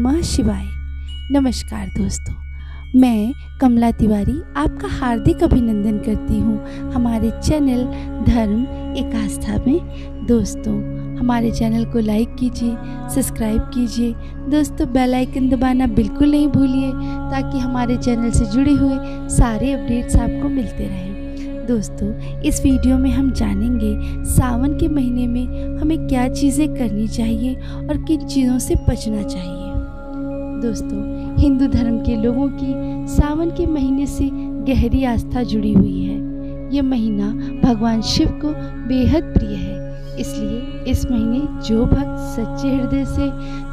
नमः शिवाय। नमस्कार दोस्तों, मैं कमला तिवारी आपका हार्दिक अभिनंदन करती हूँ हमारे चैनल धर्म एक आस्था में। दोस्तों, हमारे चैनल को लाइक कीजिए, सब्सक्राइब कीजिए, दोस्तों बेल आइकन दबाना बिल्कुल नहीं भूलिए, ताकि हमारे चैनल से जुड़े हुए सारे अपडेट्स आपको मिलते रहें। दोस्तों, इस वीडियो में हम जानेंगे सावन के महीने में हमें क्या चीज़ें करनी चाहिए और किन चीज़ों से बचना चाहिए। दोस्तों, हिंदू धर्म के लोगों की सावन के महीने से गहरी आस्था जुड़ी हुई है। यह महीना भगवान शिव को बेहद प्रिय है। इसलिए इस महीने जो भक्त सच्चे हृदय से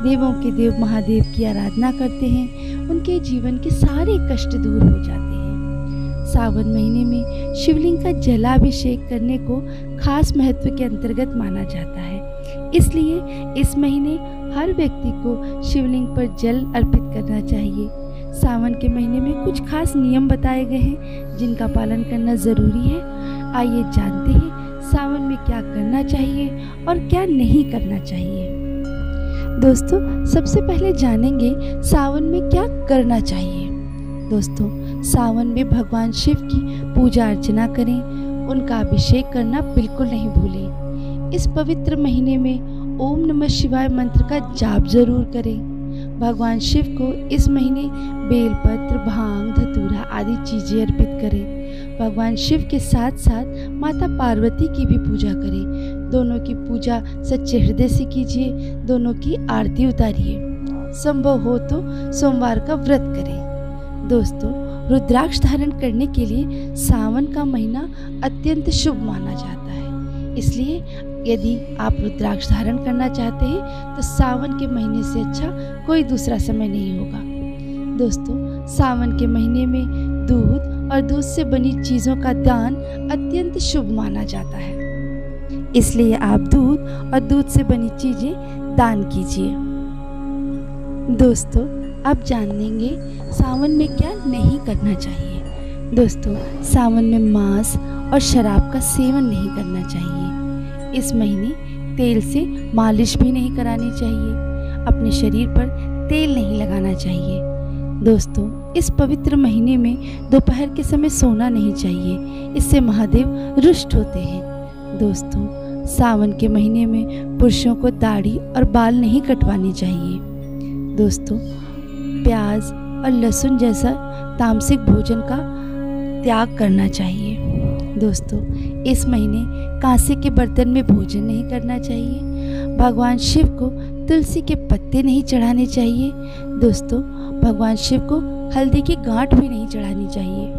देवों के देव महादेव की आराधना करते हैं, उनके जीवन के सारे कष्ट दूर हो जाते हैं। सावन महीने में शिवलिंग का जलाभिषेक करने को खास महत्व के अंतर्गत माना जाता है। इसलिए इस महीने हर व्यक्ति को शिवलिंग पर जल अर्पित करना चाहिए। सावन के महीने में कुछ खास नियम बताए गए हैं, जिनका पालन करना ज़रूरी है। आइए जानते हैं सावन में क्या करना चाहिए और क्या नहीं करना चाहिए। दोस्तों, सबसे पहले जानेंगे सावन में क्या करना चाहिए। दोस्तों, सावन में भगवान शिव की पूजा अर्चना करें उनका अभिषेक करना बिल्कुल नहीं भूलें। इस पवित्र महीने में ओम नमः शिवाय मंत्र का जाप ज़रूर करें। भगवान शिव को इस महीने बेलपत्र, भाँग, धतूरा आदि चीज़ें अर्पित करें। भगवान शिव के साथ साथ माता पार्वती की भी पूजा करें। दोनों की पूजा सच्चे हृदय से कीजिए, दोनों की आरती उतारिए। संभव हो तो सोमवार का व्रत करें। दोस्तों रुद्राक्ष धारण करने के लिए सावन का महीना अत्यंत शुभ माना जाता है। इसलिए यदि आप रुद्राक्ष धारण करना चाहते हैं तो सावन के महीने से अच्छा कोई दूसरा समय नहीं होगा। दोस्तों, सावन के महीने में दूध और दूध से बनी चीज़ों का दान अत्यंत शुभ माना जाता है। इसलिए आप दूध और दूध से बनी चीज़ें दान कीजिए। दोस्तों अब जानेंगे सावन में क्या नहीं करना चाहिए। दोस्तों, सावन में मांस और शराब का सेवन नहीं करना चाहिए। इस महीने तेल से मालिश भी नहीं करानी चाहिए। अपने शरीर पर तेल नहीं लगाना चाहिए। दोस्तों, इस पवित्र महीने में दोपहर के समय सोना नहीं चाहिए। इससे महादेव रुष्ट होते हैं। दोस्तों, सावन के महीने में पुरुषों को दाढ़ी और बाल नहीं कटवाने चाहिए। दोस्तों प्याज और लहसुन जैसा तामसिक भोजन का त्याग करना चाहिए। दोस्तों, इस महीने कांसे के बर्तन में भोजन नहीं करना चाहिए। भगवान शिव को तुलसी के पत्ते नहीं चढ़ाने चाहिए। दोस्तों, भगवान शिव को हल्दी की गांठ भी नहीं चढ़ानी चाहिए।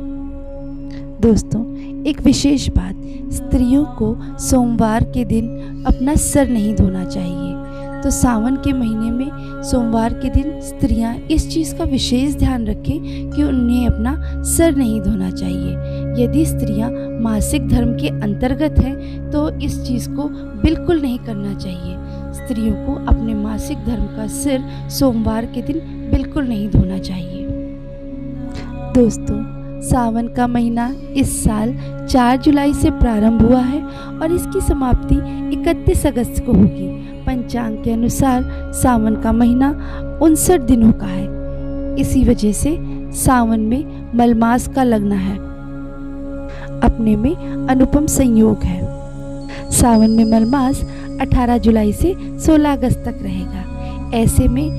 दोस्तों, एक विशेष बात, स्त्रियों को सोमवार के दिन अपना सर नहीं धोना चाहिए। तो सावन के महीने में, सोमवार के दिन स्त्रियाँ इस चीज़ का विशेष ध्यान रखें कि उन्हें अपना सर नहीं धोना चाहिए। यदि स्त्रियाँ मासिक धर्म के अंतर्गत हैं तो इस चीज़ को बिल्कुल नहीं करना चाहिए। स्त्रियों को अपने मासिक धर्म का सिर सोमवार के दिन बिल्कुल नहीं धोना चाहिए। दोस्तों, सावन का महीना इस साल 4 जुलाई से प्रारंभ हुआ है और इसकी समाप्ति 31 अगस्त को होगी। पंचांग के अनुसार सावन का महीना उनसठ दिनों का है। इसी वजह से सावन में मलमास का लगना है। अपने में अनुपम संयोग है। सावन में मलमास 18 जुलाई से 16 अगस्त तक रहेगा। ऐसे में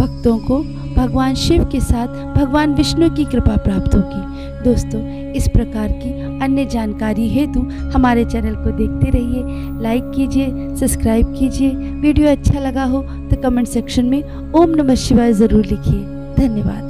भक्तों को भगवान शिव के साथ भगवान विष्णु की कृपा प्राप्त होगी। दोस्तों, इस प्रकार की अन्य जानकारी हेतु हमारे चैनल को देखते रहिए, लाइक कीजिए, सब्सक्राइब कीजिए। वीडियो अच्छा लगा हो तो कमेंट सेक्शन में ओम नमः शिवाय ज़रूर लिखिए। धन्यवाद।